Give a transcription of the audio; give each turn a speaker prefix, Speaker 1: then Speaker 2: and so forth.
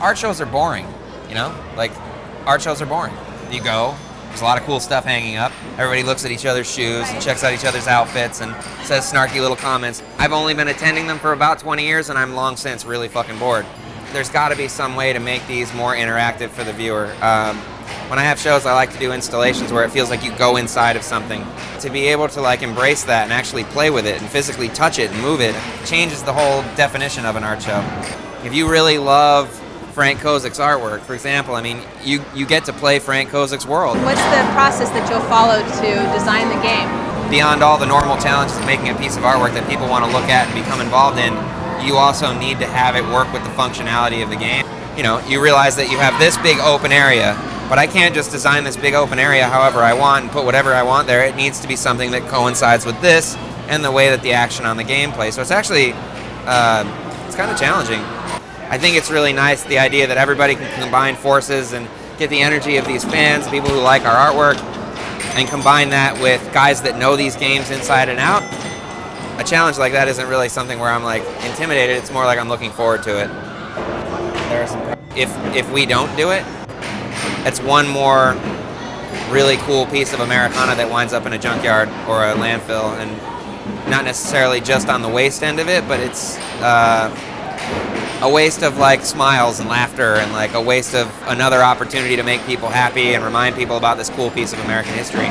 Speaker 1: Art shows are boring, you know? Like, art shows are boring. You go, there's a lot of cool stuff hanging up. Everybody looks at each other's shoes and checks out each other's outfits and says snarky little comments. I've only been attending them for about 20 years and I'm long since really fucking bored. There's got to be some way to make these more interactive for the viewer. Um, when I have shows, I like to do installations where it feels like you go inside of something. To be able to like embrace that and actually play with it and physically touch it and move it changes the whole definition of an art show. If you really love Frank Kozik's artwork, for example, I mean, you, you get to play Frank Kozik's world.
Speaker 2: What's the process that you'll follow to design the game?
Speaker 1: Beyond all the normal challenges of making a piece of artwork that people want to look at and become involved in, you also need to have it work with the functionality of the game. You know, you realize that you have this big open area but I can't just design this big open area however I want and put whatever I want there. It needs to be something that coincides with this and the way that the action on the game plays. So it's actually, uh, it's kind of challenging. I think it's really nice the idea that everybody can combine forces and get the energy of these fans, people who like our artwork, and combine that with guys that know these games inside and out. A challenge like that isn't really something where I'm like intimidated. It's more like I'm looking forward to it. If if we don't do it, it's one more really cool piece of Americana that winds up in a junkyard or a landfill, and not necessarily just on the waste end of it, but it's uh, a waste of like smiles and laughter, and like a waste of another opportunity to make people happy and remind people about this cool piece of American history.